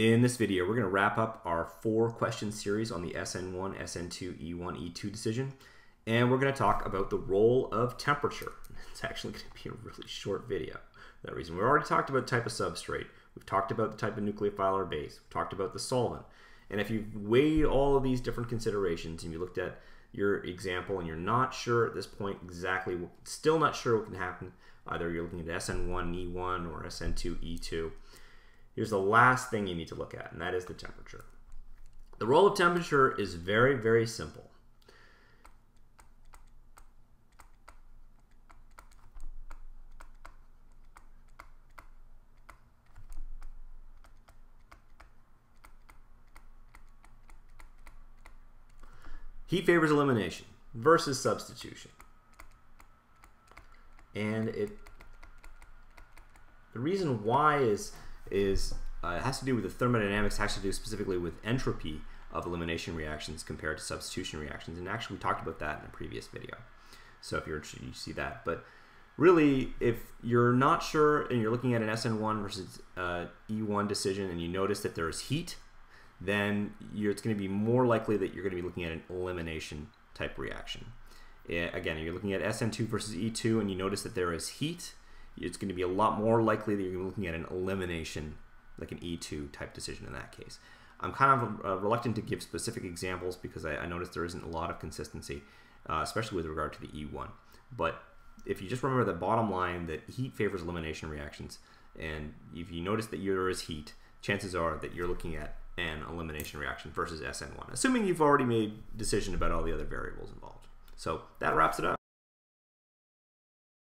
In this video, we're going to wrap up our four question series on the SN1, SN2, E1, E2 decision, and we're going to talk about the role of temperature. It's actually going to be a really short video. For that reason, we've already talked about the type of substrate. We've talked about the type of nucleophile or base. We've talked about the solvent. And if you've weighed all of these different considerations and you looked at your example and you're not sure at this point exactly, still not sure what can happen, either you're looking at SN1, E1, or SN2, E2, here's the last thing you need to look at, and that is the temperature. The role of temperature is very, very simple. Heat favors elimination versus substitution. And it the reason why is is uh, it has to do with the thermodynamics, has to do specifically with entropy of elimination reactions compared to substitution reactions. And actually, we talked about that in a previous video. So if you're interested, you see that. But really, if you're not sure and you're looking at an SN1 versus uh, E1 decision and you notice that there is heat, then it's going to be more likely that you're going to be looking at an elimination type reaction. Again, you're looking at SN2 versus E2 and you notice that there is heat, it's going to be a lot more likely that you're looking at an elimination, like an E2 type decision in that case. I'm kind of uh, reluctant to give specific examples because I, I noticed there isn't a lot of consistency, uh, especially with regard to the E1. But if you just remember the bottom line that heat favors elimination reactions, and if you notice that there is heat, chances are that you're looking at an elimination reaction versus SN1, assuming you've already made decision about all the other variables involved. So that wraps it up.